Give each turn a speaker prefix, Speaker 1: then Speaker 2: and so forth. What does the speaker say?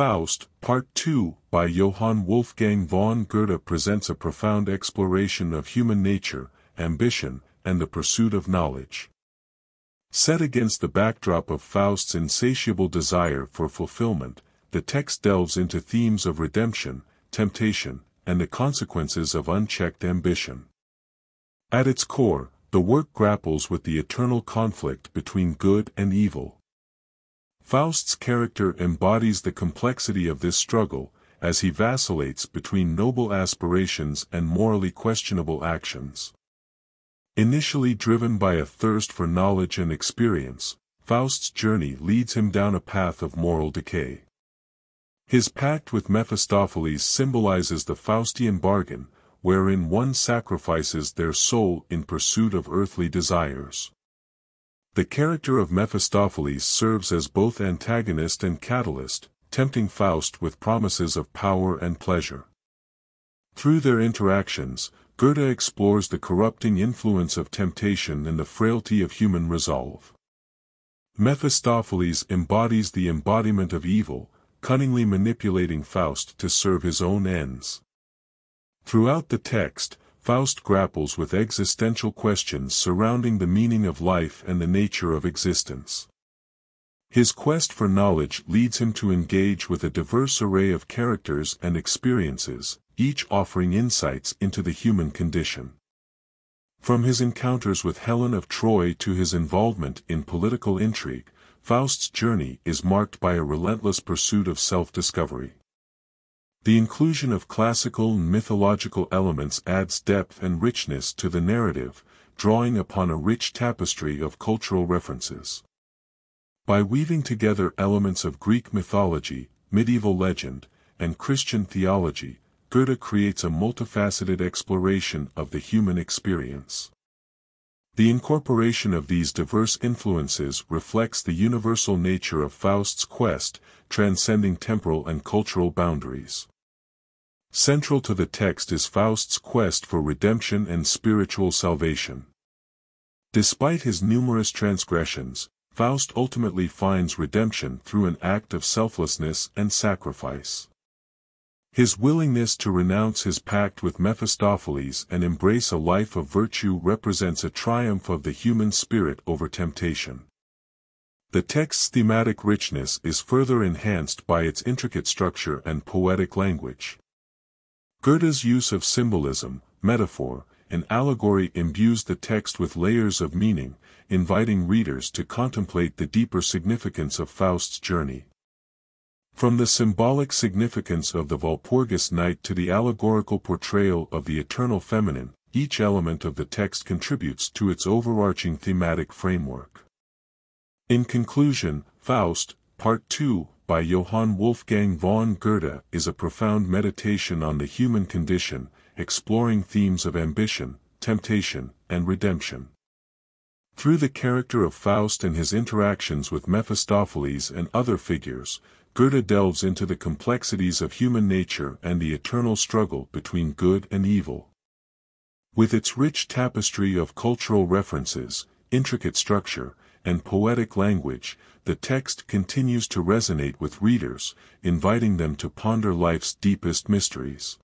Speaker 1: Faust, Part 2, by Johann Wolfgang von Goethe presents a profound exploration of human nature, ambition, and the pursuit of knowledge. Set against the backdrop of Faust's insatiable desire for fulfillment, the text delves into themes of redemption, temptation, and the consequences of unchecked ambition. At its core, the work grapples with the eternal conflict between good and evil. Faust's character embodies the complexity of this struggle, as he vacillates between noble aspirations and morally questionable actions. Initially driven by a thirst for knowledge and experience, Faust's journey leads him down a path of moral decay. His pact with Mephistopheles symbolizes the Faustian bargain, wherein one sacrifices their soul in pursuit of earthly desires. The character of Mephistopheles serves as both antagonist and catalyst, tempting Faust with promises of power and pleasure. Through their interactions, Goethe explores the corrupting influence of temptation and the frailty of human resolve. Mephistopheles embodies the embodiment of evil, cunningly manipulating Faust to serve his own ends. Throughout the text, Faust grapples with existential questions surrounding the meaning of life and the nature of existence. His quest for knowledge leads him to engage with a diverse array of characters and experiences, each offering insights into the human condition. From his encounters with Helen of Troy to his involvement in political intrigue, Faust's journey is marked by a relentless pursuit of self-discovery. The inclusion of classical and mythological elements adds depth and richness to the narrative, drawing upon a rich tapestry of cultural references. By weaving together elements of Greek mythology, medieval legend, and Christian theology, Goethe creates a multifaceted exploration of the human experience. The incorporation of these diverse influences reflects the universal nature of Faust's quest, transcending temporal and cultural boundaries. Central to the text is Faust's quest for redemption and spiritual salvation. Despite his numerous transgressions, Faust ultimately finds redemption through an act of selflessness and sacrifice. His willingness to renounce his pact with Mephistopheles and embrace a life of virtue represents a triumph of the human spirit over temptation. The text's thematic richness is further enhanced by its intricate structure and poetic language. Goethe's use of symbolism, metaphor, and allegory imbues the text with layers of meaning, inviting readers to contemplate the deeper significance of Faust's journey. From the symbolic significance of the Walpurgis night to the allegorical portrayal of the eternal feminine, each element of the text contributes to its overarching thematic framework. In conclusion, Faust, Part 2, by Johann Wolfgang von Goethe is a profound meditation on the human condition, exploring themes of ambition, temptation, and redemption. Through the character of Faust and his interactions with Mephistopheles and other figures, Goethe delves into the complexities of human nature and the eternal struggle between good and evil. With its rich tapestry of cultural references, intricate structure, and poetic language, the text continues to resonate with readers, inviting them to ponder life's deepest mysteries.